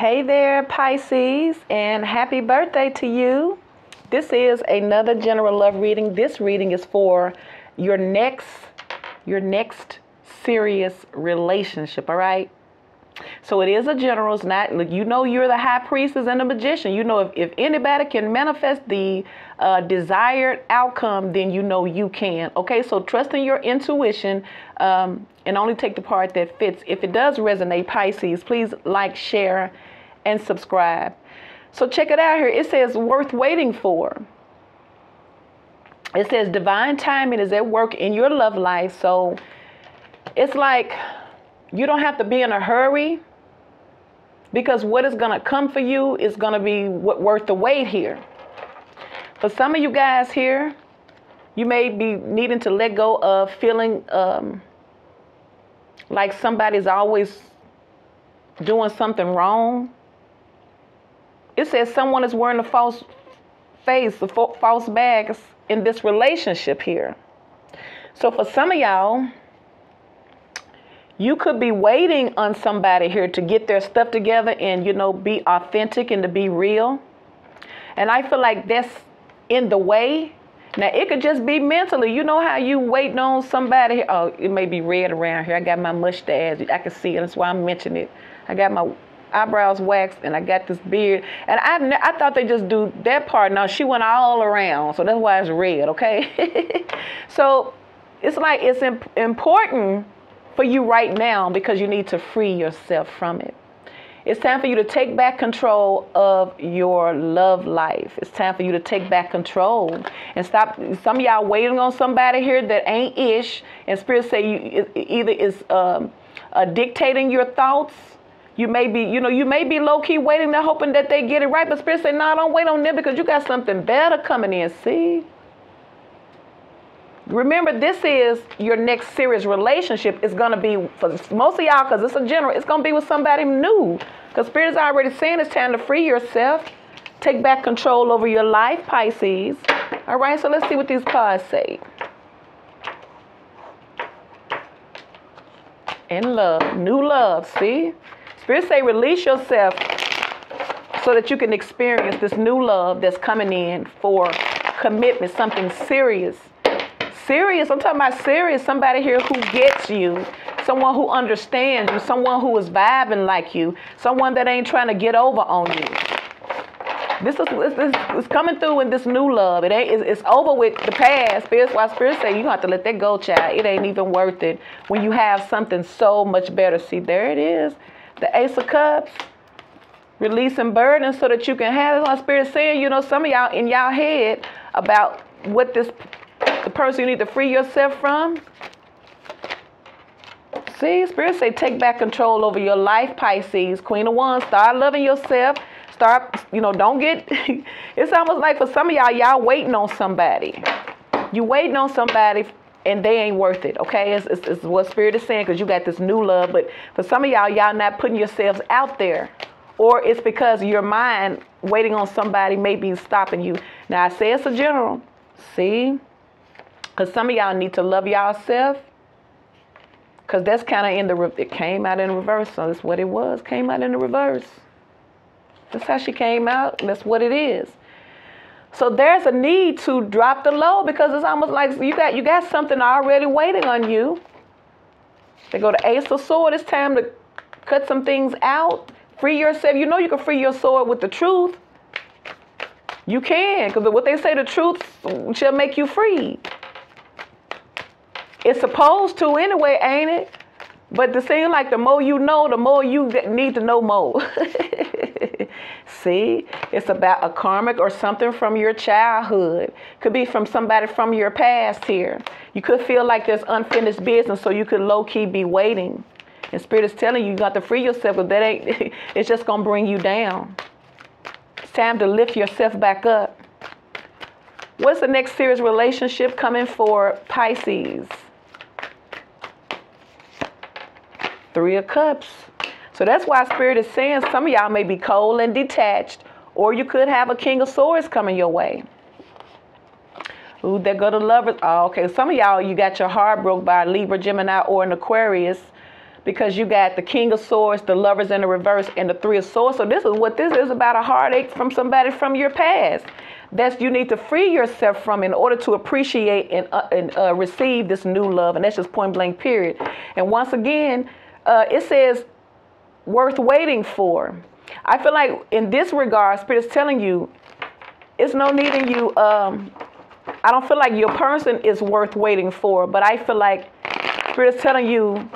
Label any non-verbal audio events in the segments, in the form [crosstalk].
Hey there, Pisces, and happy birthday to you. This is another general love reading. This reading is for your next your next serious relationship, all right? So it is a general. It's not, look, you know, you're the high priestess and the magician. You know, if, if anybody can manifest the uh, desired outcome, then you know you can. Okay, so trust in your intuition um, and only take the part that fits. If it does resonate, Pisces, please like, share, and subscribe. So check it out here. It says worth waiting for. It says divine timing is at work in your love life. So it's like you don't have to be in a hurry because what is going to come for you is going to be worth the wait here. For some of you guys here, you may be needing to let go of feeling um, like somebody's always doing something wrong. It says someone is wearing a false face, a false bags in this relationship here. So for some of y'all, you could be waiting on somebody here to get their stuff together and you know be authentic and to be real. And i feel like that's in the way. Now it could just be mentally. You know how you waiting on somebody oh it may be red around here. I got my mustache. I can see it. That's why i'm mentioning it. I got my eyebrows waxed and i got this beard. And i, I thought they just do that part. Now she went all around. So that's why it's red okay? [laughs] So it's like it's imp- important for you right now because you need to free yourself from it. It's time for you to take back control of your love life. It's time for you to take back control and stop. Some of y'all waiting on somebody here that ain't ish, and spirit say you either is um, uh, dictating your thoughts. You may be, you know, you may be low key waiting there, hoping that they get it right. But spirit say, no, nah, don't wait on them because you got something better coming in. See. Remember, this is your next serious relationship. It's going to be, for most of y'all, because it's a general, it's going to be with somebody new. Because Spirit is already saying it's time to free yourself. Take back control over your life, Pisces. All right, so let's see what these cards say. In love, new love, see? Spirit say release yourself so that you can experience this new love that's coming in for commitment, something serious serious. I'm talking about serious. Somebody here who gets you, someone who understands you, someone who is vibing like you, someone that ain't trying to get over on you. This is this, is coming through in this new love. It ain't. It's, it's over with the past. Spirits why Spirit say you have to let that go, child. It ain't even worth it when you have something so much better. See, there it is, the Ace of Cups releasing burdens so that you can have it on spirit saying, you know, some of y'all in y'all head about what this person you need to free yourself from. See, Spirit say take back control over your life, Pisces. Queen of Wands, start loving yourself. Start, you know, don't get, [laughs] it's almost like for some of y'all, y'all waiting on somebody. You waiting on somebody and they ain't worth it, okay? It's, it's, it's what Spirit is saying because you got this new love. But for some of y'all, y'all not putting yourselves out there. Or it's because your mind waiting on somebody may be stopping you. Now, I say it's a general. See? Because some of y'all need to love yourself. Because that's kind of in the, re- it came out in reverse. So that's what it was. Came out in the reverse. That's how she came out. that's what it is. So there's a need to drop the load because it's almost like you got you got something already waiting on you. They go to Ace of Sword. It's time to cut some things out. Free yourself. You know you can free your sword with the truth. You can, because what they say, the truth shall make you free. It's supposed to anyway, ain't it? But it seems like the more you know, the more you need to know more. [laughs] See, it's about a karmic or something from your childhood. Could be from somebody from your past here. You could feel like there's unfinished business, so you could low key be waiting. And Spirit is telling you you got to free yourself, but that ain't. [laughs] It's just gonna bring you down. It's time to lift yourself back up. What's the next serious relationship coming for Pisces? Three of Cups. So that's why Spirit is saying some of y'all may be cold and detached, or you could have a King of Swords coming your way. Ooh, they go to lovers. Oh, okay. Some of y'all, you got your heart broke by Libra, Gemini, or an Aquarius. because you got the King of Swords, the Lovers in the reverse, and the Three of Swords. So this is what this is about a heartache from somebody from your past. That's you need to free yourself from in order to appreciate and, uh, and uh, receive this new love. And that's just point blank, period. And once again, uh, it says worth waiting for. I feel like in this regard, Spirit is telling you, it's no need in you. Um, I don't feel like your person is worth waiting for, but I feel like Spirit is telling you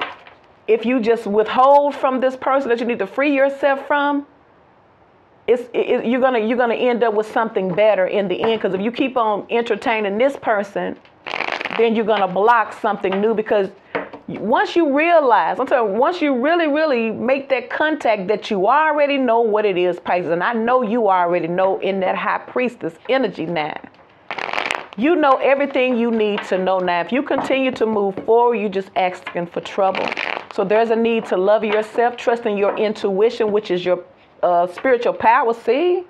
if you just withhold from this person that you need to free yourself from, it's it, you're gonna you're gonna end up with something better in the end. Because if you keep on entertaining this person, then you're gonna block something new. Because once you realize, I'm telling you, once you really really make that contact that you already know what it is, Pisces, and I know you already know in that high priestess energy now. You know everything you need to know now. If you continue to move forward, you're just asking for trouble. So there's a need to love yourself, trusting your intuition, which is your uh, spiritual power. See?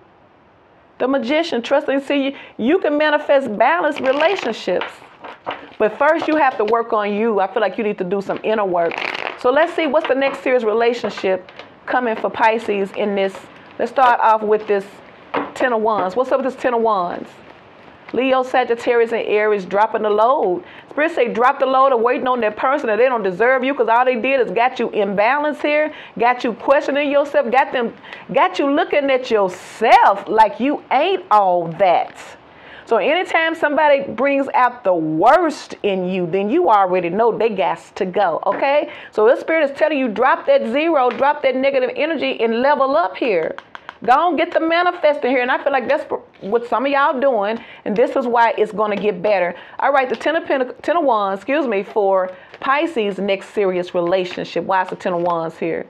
The magician, trusting, see, you can manifest balanced relationships. But first, you have to work on you. I feel like you need to do some inner work. So let's see what's the next serious relationship coming for Pisces in this. Let's start off with this Ten of Wands. What's up with this Ten of Wands? Leo, Sagittarius, and Aries dropping the load. Spirit say drop the load of waiting on that person that they don't deserve you because all they did is got you imbalanced here, got you questioning yourself, got them, got you looking at yourself like you ain't all that. So anytime somebody brings out the worst in you, then you already know they got to go. Okay? So the spirit is telling you drop that zero, drop that negative energy, and level up here. Go and get the manifesting here. And I feel like that's what some of y'all doing. And this is why it's going to get better. All right, the Ten of, Pentac- ten of Wands, excuse me, for Pisces' next serious relationship. Why is the Ten of Wands here?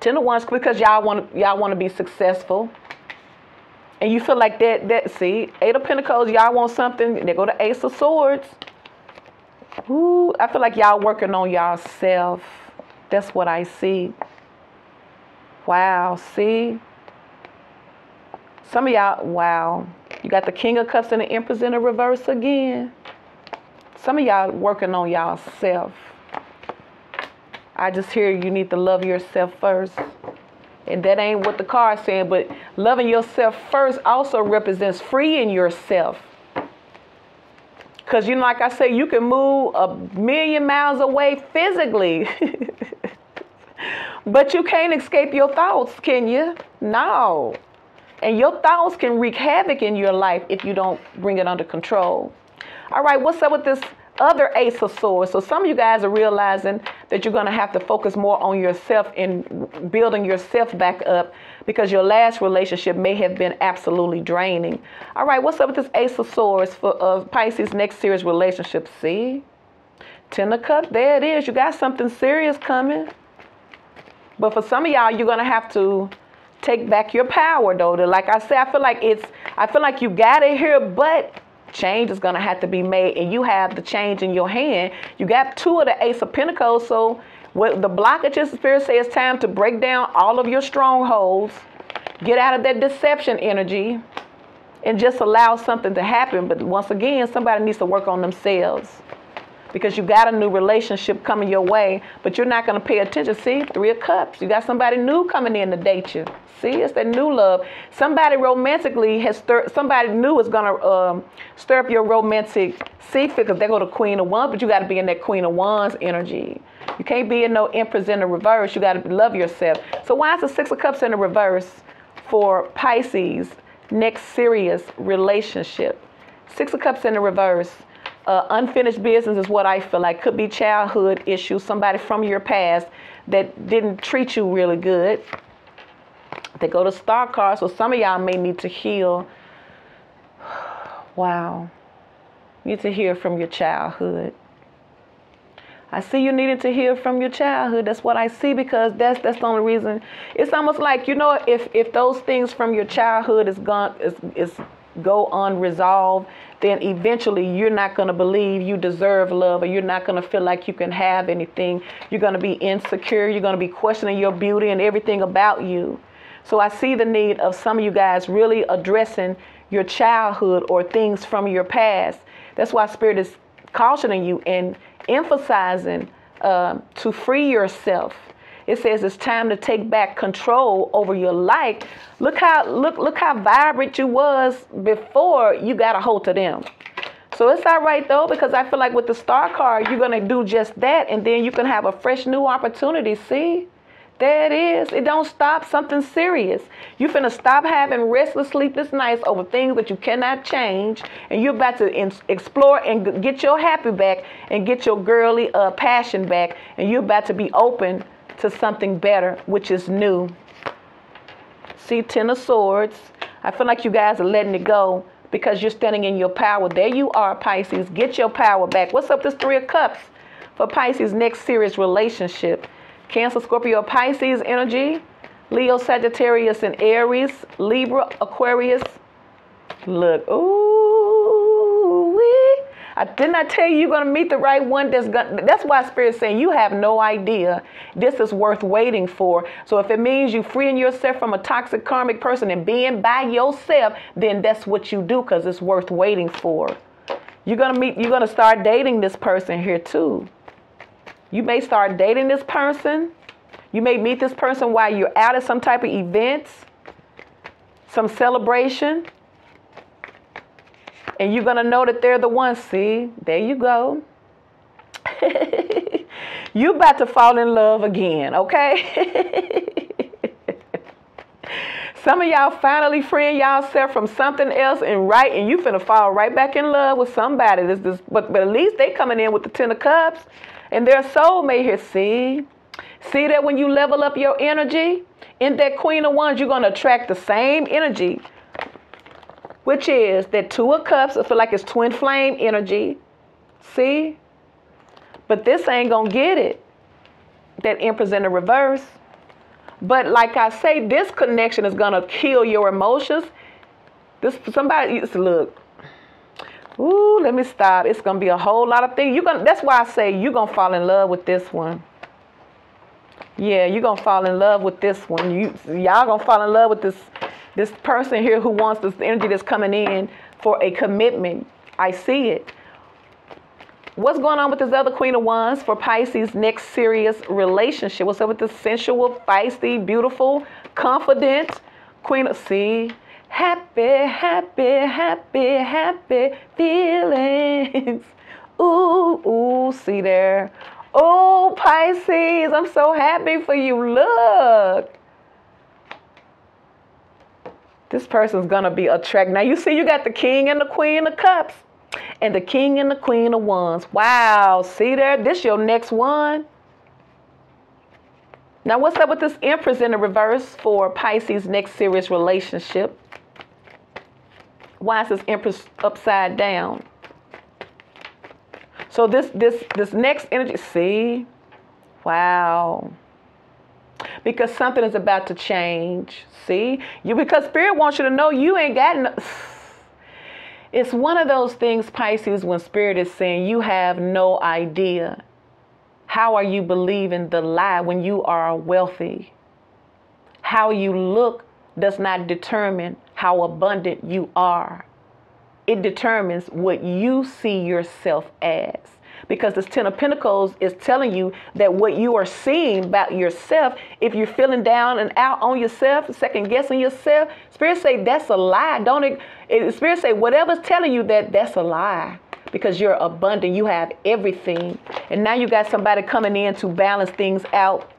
Ten of Wands because y'all want y'all want to be successful. And you feel like that, that, see, Eight of Pentacles, y'all want something, they go to Ace of Swords. Ooh, I feel like y'all working on y'all self. That's what I see. Wow, see? Some of y'all, wow. You got the King of Cups and the Empress in the reverse again. Some of y'all working on y'all self. I just hear you need to love yourself first. And that ain't what the card's saying, but loving yourself first also represents freeing yourself. Because, you know, like I say, you can move a million miles away physically. [laughs] But you can't escape your thoughts, can you? No. And your thoughts can wreak havoc in your life if you don't bring it under control. All right, what's up with this other Ace of Swords? So some of you guys are realizing that you're going to have to focus more on yourself and building yourself back up because your last relationship may have been absolutely draining. All right, what's up with this Ace of Swords for uh, Pisces' next serious relationship? See? Ten of Cups, there it is. You got something serious coming. But for some of y'all, you're gonna have to take back your power though. Like I said, I feel like it's I feel like you got it here, but change is gonna have to be made, and you have the change in your hand. You got two of the Ace of Pentacles, so what the blockages, the Spirit says, it's time to break down all of your strongholds, get out of that deception energy, and just allow something to happen. But once again, somebody needs to work on themselves because you got a new relationship coming your way, but you're not going to pay attention. See, three of cups. You got somebody new coming in to date you. See, it's that new love. Somebody romantically has stirred, somebody new is going to um, stir up your romantic secret because they go to Queen of Wands, but you got to be in that Queen of Wands energy. You can't be in no Empress in the reverse. You got to love yourself. So why is the Six of Cups in the reverse for Pisces next serious relationship? Six of Cups in the reverse uh, unfinished business is what I feel like. Could be childhood issues, somebody from your past that didn't treat you really good. They go to star cards, so some of y'all may need to heal. [sighs] Wow. You need to heal from your childhood. I see you needing to heal from your childhood. That's what I see because that's that's the only reason. It's almost like you know if if those things from your childhood is gone is is go unresolved, then eventually you're not going to believe you deserve love or you're not going to feel like you can have anything. You're going to be insecure. You're going to be questioning your beauty and everything about you. So I see the need of some of you guys really addressing your childhood or things from your past. That's why Spirit is cautioning you and emphasizing uh, to free yourself. It says it's time to take back control over your life. Look how look look how vibrant you was before you got a hold of them. So it's all right though, because I feel like with the star card, you're gonna do just that, and then you can have a fresh new opportunity. See? There it is. It don't stop something serious. You finna stop having restless, sleepless nights over things that you cannot change, and you're about to explore and get your happy back and get your girly uh, passion back, and you're about to be open to something better, which is new. See, Ten of Swords. I feel like you guys are letting it go because you're standing in your power. There you are, Pisces. Get your power back. What's up, this Three of Cups for Pisces' next serious relationship? Cancer, Scorpio, Pisces energy. Leo, Sagittarius, and Aries. Libra, Aquarius. Look, ooh. I didn't I tell you you're gonna meet the right one that's gonna that's why Spirit's saying you have no idea this is worth waiting for. So if it means you freeing yourself from a toxic karmic person and being by yourself, then that's what you do because it's worth waiting for. You're gonna meet you're gonna start dating this person here too. You may start dating this person. You may meet this person while you're out at some type of events, some celebration. And you're going to know that they're the ones. See, there you go. [laughs] you about to fall in love again, okay? [laughs] Some of y'all finally freeing y'all from something else and right, and you finna fall right back in love with somebody. This, this, but, but at least they coming in with the ten of cups. And their soulmate here, see? See that when you level up your energy in that Queen of Wands, you're to attract the same energy, which is that Two of Cups. I feel like it's twin flame energy. See? But this ain't going to get it. That Empress in the reverse. But like I say, this connection is going to kill your emotions. This somebody look. Ooh, let me stop. It's gonna be a whole lot of things. You gonna that's why I say you're gonna fall in love with this one. Yeah, you're gonna fall in love with this one. You y'all gonna fall in love with this this person here who wants this energy that's coming in for a commitment. I see it. What's going on with this other Queen of Wands for Pisces' next serious relationship? What's up with this sensual, feisty, beautiful, confident Queen of See? Happy, happy, happy, happy feelings. [laughs] Ooh, ooh, see there. Oh, Pisces, I'm so happy for you. Look. This person's going to be attracted. Now, you see, you got the king and the queen of cups and the king and the queen of wands. Wow, see there? This your next one. Now, what's up with this empress in the reverse for Pisces' next serious relationship? Why is this empress upside down? So this this this next energy, see? Wow. Because something is about to change. See? You because spirit wants you to know you ain't got no, [sighs] It's one of those things, Pisces, when spirit is saying you have no idea. How are you believing the lie when you are wealthy? How you look does not determine how abundant you are. It determines what you see yourself as. Because this Ten of Pentacles is telling you that what you are seeing about yourself, if you're feeling down and out on yourself, second guessing yourself, Spirit say that's a lie. Don't it, Spirit say whatever's telling you that that's a lie because you're abundant. You have everything. And now you got somebody coming in to balance things out.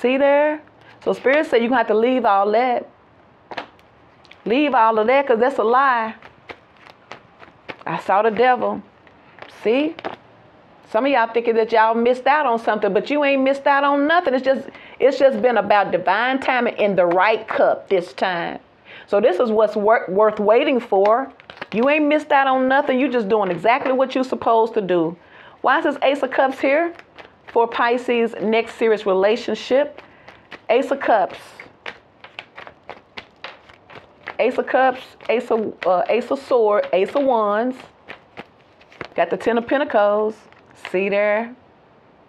See there? So Spirit said you're going to have to leave all that. Leave all of that because that's a lie. I saw the devil. See? Some of y'all thinking that y'all missed out on something, but you ain't missed out on nothing. It's just it's just been about divine timing in the right cup this time. So this is what's wor- worth waiting for. You ain't missed out on nothing. You just doing exactly what you're supposed to do. Why is this Ace of Cups here? For Pisces' next serious relationship. Ace of Cups. Ace of Cups, Ace of, uh, Ace of Sword, Ace of Wands. Got the Ten of Pentacles. See there?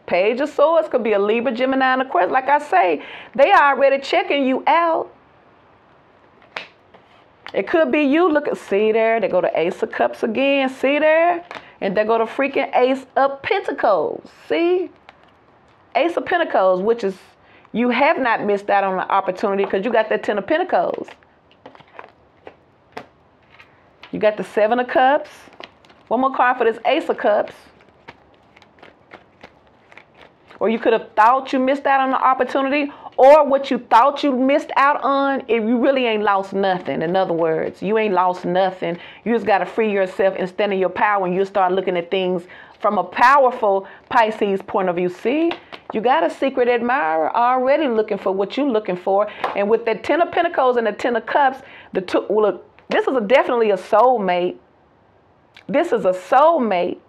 Page of Swords could be a Libra, Gemini, and Aquarius. Like I say, they are already checking you out. It could be you. Look at, see there? They go to Ace of Cups again. See there? And they go to freaking Ace of Pentacles. See? Ace of Pentacles, which is you have not missed out on the opportunity because you got that Ten of Pentacles. You got the Seven of Cups. One more card for this Ace of Cups. Or you could have thought you missed out on the opportunity, or what you thought you missed out on, if you really ain't lost nothing. In other words, you ain't lost nothing. You just got to free yourself and stand in your power, and you start looking at things from a powerful Pisces point of view. See, you got a secret admirer already looking for what you're looking for, and with the Ten of Pentacles and the Ten of Cups, the two. Look, this is a, definitely a soulmate. This is a soulmate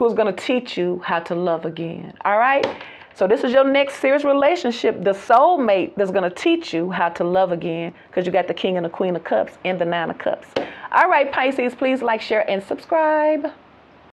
who's going to teach you how to love again. All right? So this is your next serious relationship, the soulmate that's going to teach you how to love again because you got the king and the queen of cups and the nine of cups. All right, Pisces, please like, share, and subscribe.